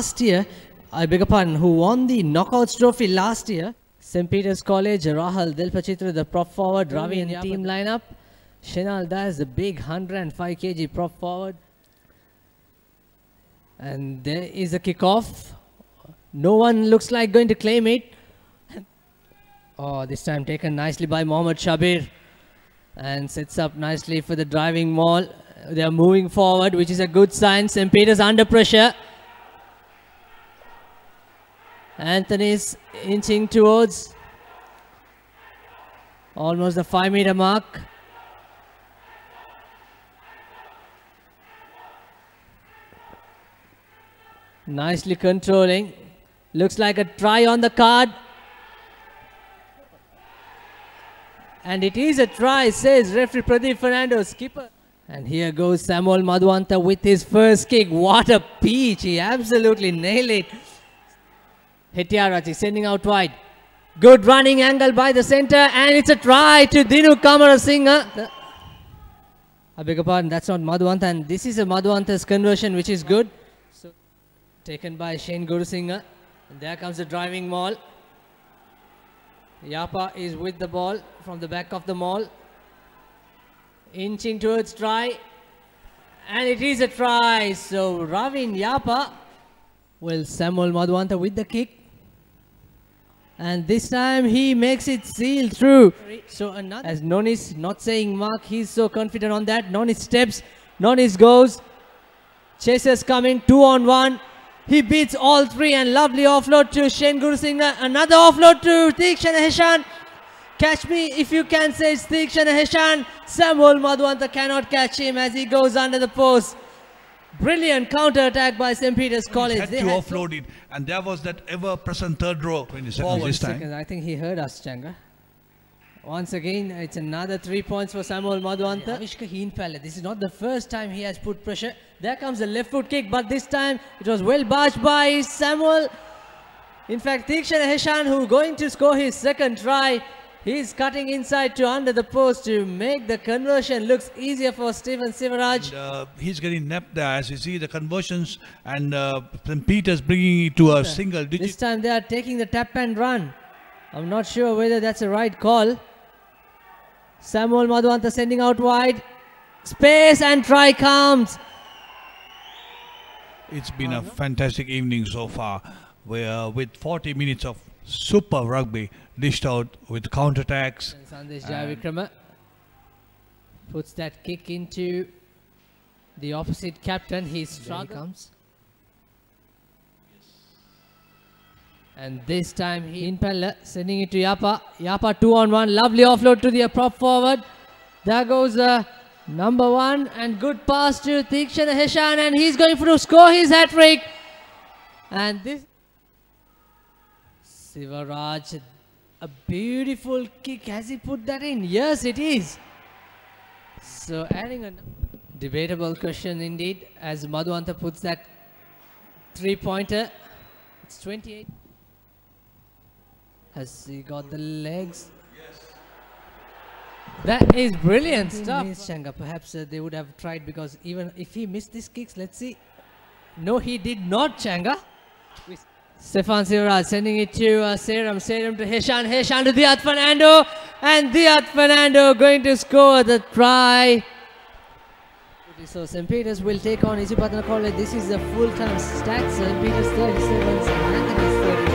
last year, I beg your pardon, who won the Knockouts Trophy last year. St. Peter's College, Rahul Dilpachitra, the prop forward, Ravi in team lineup. Shinal Das, the big 105 kg prop forward. And there is a kickoff. No one looks like going to claim it. Oh, this time taken nicely by Mohammad Shabir. And sets up nicely for the driving maul. They are moving forward, which is a good sign. St. Peter's under pressure. Anthony's inching towards almost the 5 meter mark. Nicely controlling. Looks like a try on the card. And it is a try, says referee Pradeep Fernando, skipper. And here goes Samuel Madhuanta with his first kick. What a peach. He absolutely nailed it. Hetiarachi sending out wide. Good running angle by the center. And it's a try to Dinu Kamarasinghe. Uh, I beg your pardon, that's not Madhuanta. And this is a Madhuanta's conversion, which is good. So taken by Shane Gurusinghe. Uh, and there comes the driving maul. Yapa is with the ball from the back of the maul. Inching towards try. And it is a try. So Ravin Yapa will Samuel Madhuanta with the kick. And this time he makes it seal through. So another, as Nonis not saying mark, he's so confident on that. Nonis steps, Nonis goes. Chasers coming, two on one. He beats all three and lovely offload to Shane Gurusinghe. Another offload to Teekshan Heshan. Catch me if you can say it's Teekshan Heshan. Samuel Madhuanta cannot catch him as he goes under the post. Brilliant counter attack by St. Peter's College. Had They to had- offload it, and there was that ever-present third row. 20 seconds Forward this time. seconds. I think he heard us, Changa. Once again, it's another three points for Samuel Madhuanta. Avishka Heenpale. This is not the first time he has put pressure. There comes the left foot kick, but this time it was well barged by Samuel. In fact, Teekshan Heshan, who going to score his second try, he's cutting inside to under the post to make the conversion looks easier for Stephen Sivaraj. Uh, he's getting napped there as you see the conversions and uh, Peter's bringing it to a single This time they are taking the tap and run. I'm not sure whether that's a right call. Samuel Madhuanta sending out wide. Space and try comes. It's been a fantastic evening so far, where with 40 minutes of super rugby dished out with counterattacks. Sandesh Jayavikrama puts that kick into the opposite captain. He struggles. And this time he Impella sending it to Yapa. Yapa two on one. Lovely offload to the prop forward. There goes uh, number one and good pass to Teekshan Heshan and he's going to score his hat trick. And this Sivaraj, a beautiful kick. Has he put that in? Yes, it is. So adding a debatable question indeed as Madhuanta puts that three pointer. It's 28. Has he got the legs? Yes. That is brilliant stuff. Shanga. Perhaps uh, they would have tried because even if he missed these kicks, let's see. No, he did not, Changa. Stefan Siraj sending it to uh, Serum, Serum to Heshan, Heshan to Diat Fernando, and Diat Fernando going to score the try. So St. Peters will take on Isipathana College. This is a full-time stack. St. Peters 37, St. Anthony's 31.